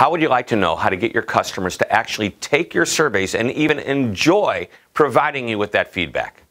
How would you like to know how to get your customers to actually take your surveys and even enjoy providing you with that feedback?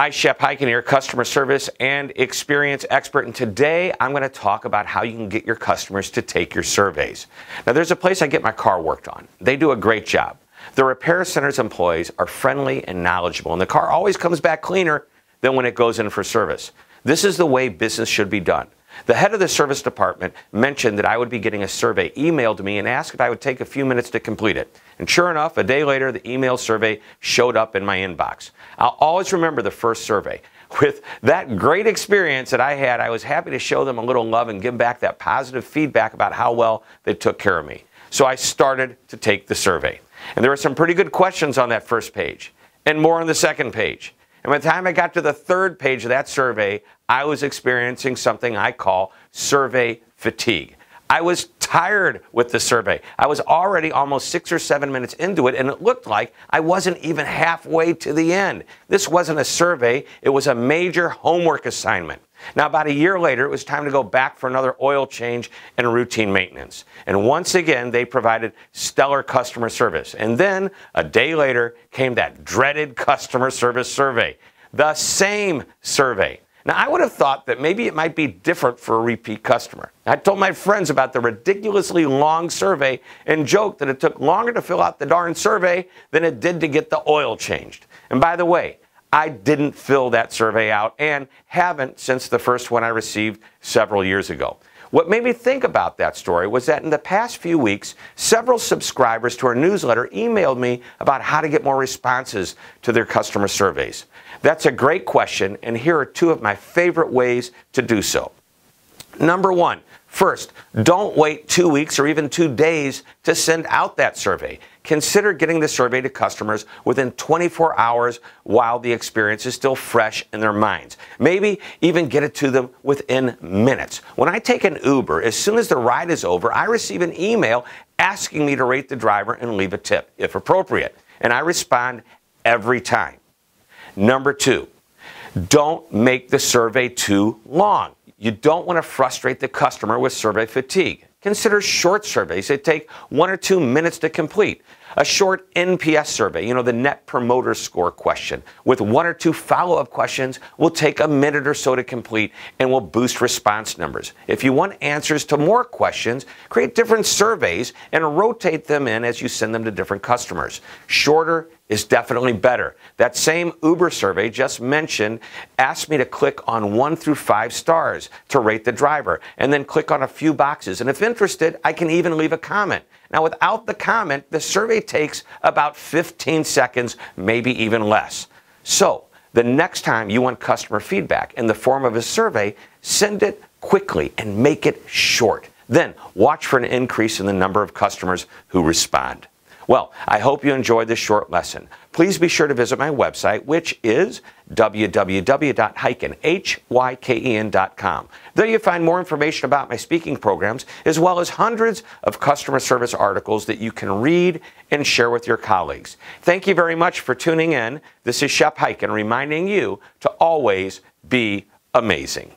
Hi, Shep Hyken here, customer service and experience expert. And today I'm going to talk about how you can get your customers to take your surveys. Now, there's a place I get my car worked on. They do a great job. The repair center's employees are friendly and knowledgeable, and the car always comes back cleaner than when it goes in for service. This is the way business should be done. The head of the service department mentioned that I would be getting a survey emailed to me and asked if I would take a few minutes to complete it. And sure enough, a day later, the email survey showed up in my inbox. I'll always remember the first survey. With that great experience that I had, I was happy to show them a little love and give back that positive feedback about how well they took care of me. So I started to take the survey. And there were some pretty good questions on that first page, and more on the second page. And by the time I got to the third page of that survey, I was experiencing something I call survey fatigue. I was tired with the survey. I was already almost six or seven minutes into it, and it looked like I wasn't even halfway to the end. This wasn't a survey, it was a major homework assignment. Now, about a year later, it was time to go back for another oil change and routine maintenance. And once again, they provided stellar customer service. And then, a day later, came that dreaded customer service survey. The same survey. Now, I would have thought that maybe it might be different for a repeat customer. I told my friends about the ridiculously long survey and joked that it took longer to fill out the darn survey than it did to get the oil changed. And by the way, I didn't fill that survey out and haven't since the first one I received several years ago. What made me think about that story was that in the past few weeks, several subscribers to our newsletter emailed me about how to get more responses to their customer surveys. That's a great question, and here are two of my favorite ways to do so. Number one, first, don't wait two weeks or even two days to send out that survey. Consider getting the survey to customers within 24 hours while the experience is still fresh in their minds. Maybe even get it to them within minutes. When I take an Uber, as soon as the ride is over, I receive an email asking me to rate the driver and leave a tip, if appropriate. And I respond every time. Number two, don't make the survey too long. You don't want to frustrate the customer with survey fatigue. Consider short surveys that take one or two minutes to complete. A short NPS survey, you know, the Net Promoter Score question, with one or two follow up questions, will take a minute or so to complete and will boost response numbers. If you want answers to more questions, create different surveys and rotate them in as you send them to different customers. Shorter is definitely better. That same Uber survey just mentioned asked me to click on one through five stars to rate the driver and then click on a few boxes. And if interested, I can even leave a comment. Now, without the comment, the survey takes about 15 seconds, maybe even less. So, the next time you want customer feedback in the form of a survey, send it quickly and make it short. Then watch for an increase in the number of customers who respond. Well, I hope you enjoyed this short lesson. Please be sure to visit my website, which is www.hyken.com. There you find more information about my speaking programs, as well as hundreds of customer service articles that you can read and share with your colleagues. Thank you very much for tuning in. This is Shep Hyken reminding you to always be amazing.